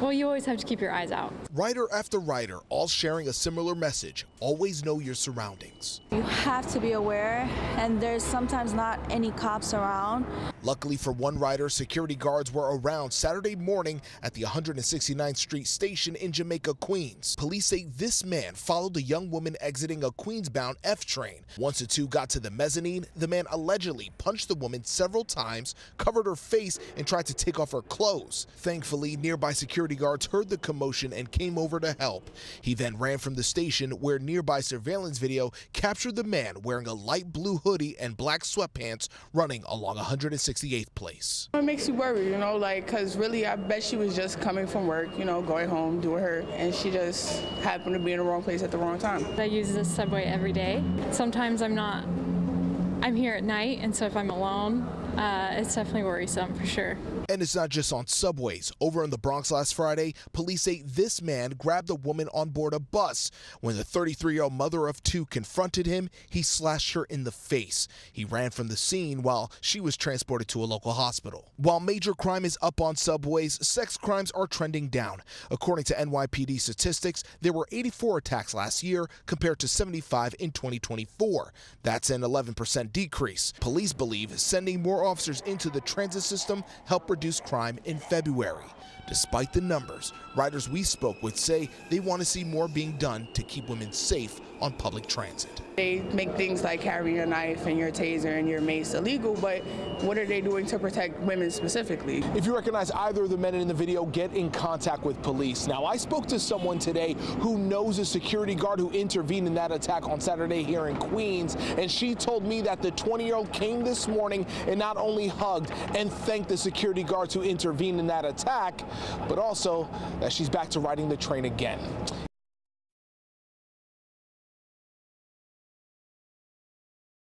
Well, you always have to keep your eyes out. Writer after writer, all sharing a similar message always know your surroundings. You have to be aware, and there's sometimes not any cops around. Luckily for one rider, security guards were around Saturday morning at the 169th Street station in Jamaica, Queens. Police say this man followed a young woman exiting a Queens bound F train. Once the two got to the mezzanine, the man allegedly punched the woman several times, covered her face, and tried to take off her clothes. Thankfully, nearby security guards heard the commotion and came over to help. He then ran from the station where nearby surveillance video captured the man wearing a light blue hoodie and black sweatpants running along 168th place. It makes you worry, you know, like, because really, I bet she was just coming from work, you know, going home, doing her, and she just happened to be in the wrong place at the wrong time. I use this subway every day. Sometimes I'm not, I'm here at night, and so if I'm alone, uh, it's definitely worrisome for sure. And it's not just on subways. Over in the Bronx last Friday, police say this man grabbed a woman on board a bus. When the 33 year old mother of two confronted him, he slashed her in the face. He ran from the scene while she was transported to a local hospital. While major crime is up on subways, sex crimes are trending down. According to NYPD statistics, there were 84 attacks last year compared to 75 in 2024. That's an 11% decrease. Police believe sending more officers into the transit system helped reduce crime in February. Despite the numbers, riders we spoke with say they want to see more being done to keep women safe on public transit. They make things like carrying a knife and your taser and your mace illegal, but what are they doing to protect women specifically? If you recognize either of the men in the video, get in contact with police. Now, I spoke to someone today who knows a security guard who intervened in that attack on Saturday here in Queens, and she told me that the 20 year old came this morning and not only hugged and thanked the security guards who intervened in that attack, but also that she's back to riding the train again.